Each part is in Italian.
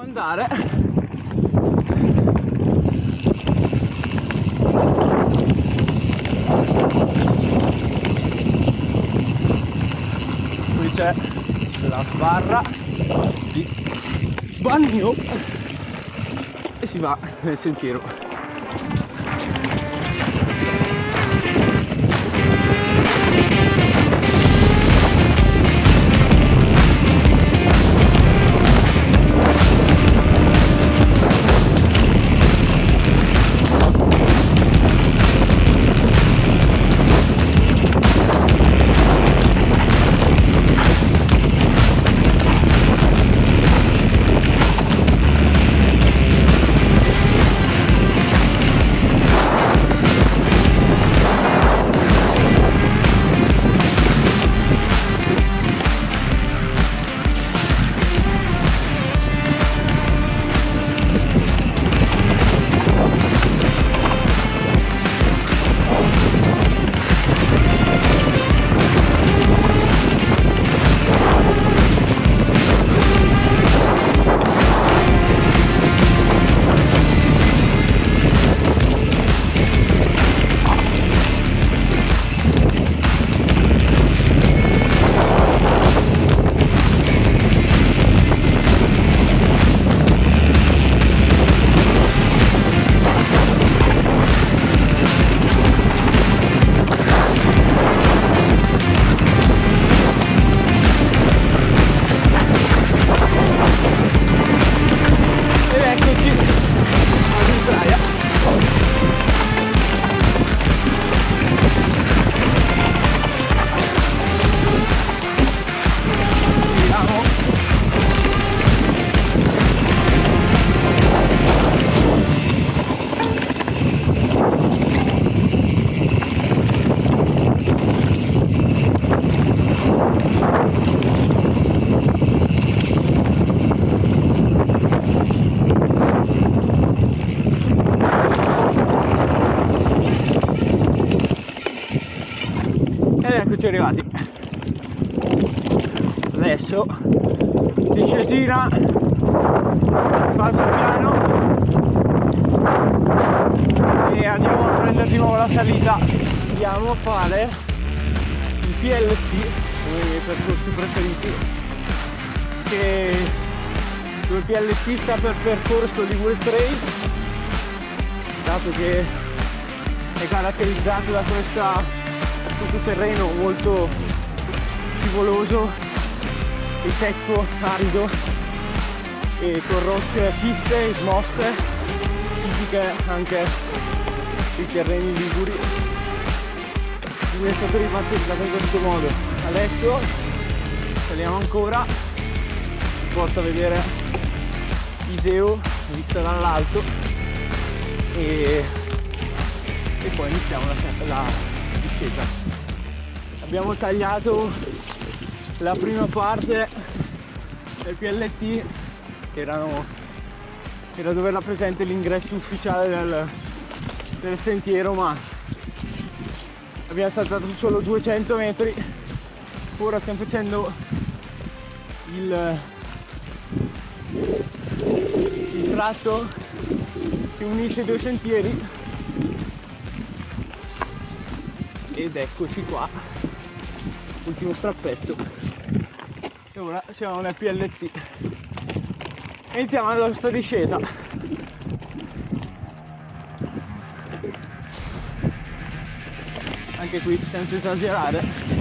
andare. Qui c'è la sbarra di bagno e si va nel sentiero ed eccoci arrivati. Adesso discesina falso piano. E andiamo a prendere di nuovo la salita. Andiamo a fare il PLT uno dei miei percorsi preferiti che dove PLT sta per percorso di World Trail dato che è caratterizzato da questa questo terreno molto scivoloso e secco, arido. E con rocce fisse e smosse tipiche anche dei terreni liguri. Quindi è stato ribattezzato in questo modo. Adesso saliamo ancora. Vi porto a vedere Iseo vista dall'alto. E, e poi iniziamo la, la discesa abbiamo tagliato la prima parte del PLT che erano, era dove era presente l'ingresso ufficiale del, del sentiero ma abbiamo saltato solo 200 metri. Ora stiamo facendo il, il tratto che unisce i due sentieri ed eccoci qua. Ultimo strappetto. E ora siamo nel PLT iniziamo la nostra discesa. Anche qui senza esagerare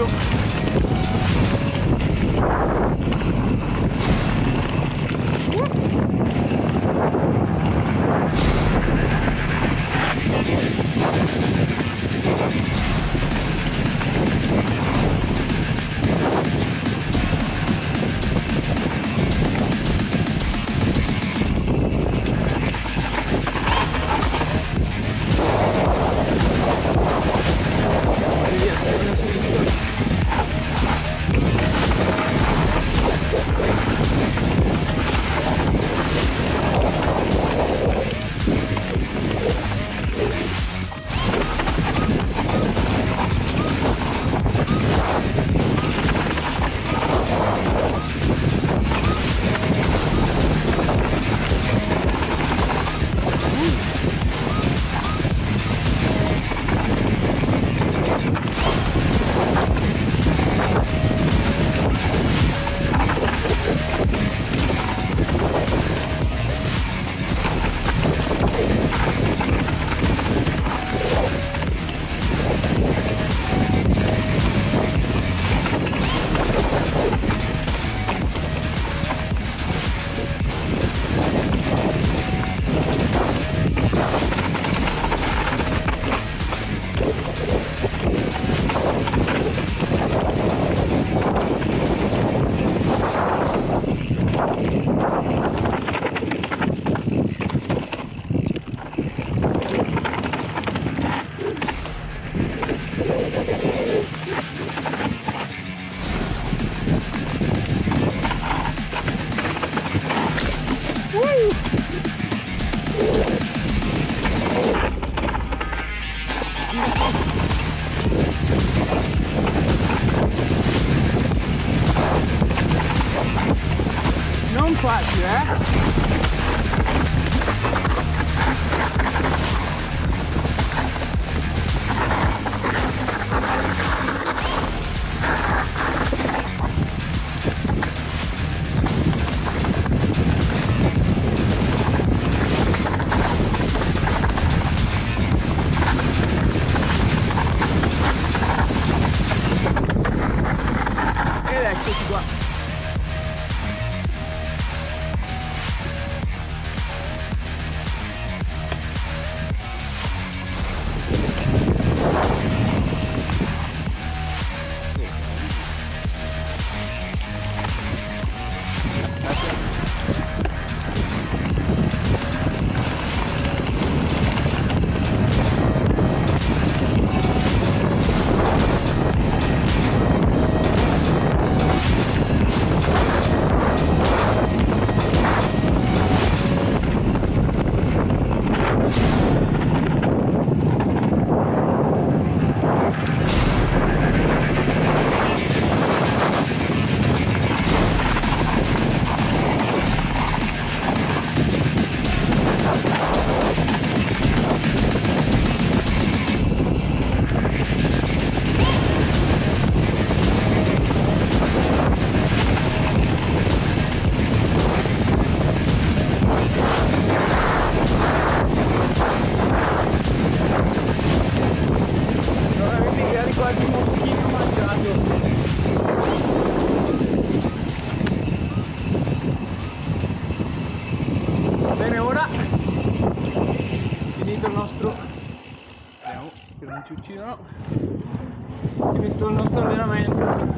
Isso. Non facile, eh? ci uccidono e questo è il nostro allenamento?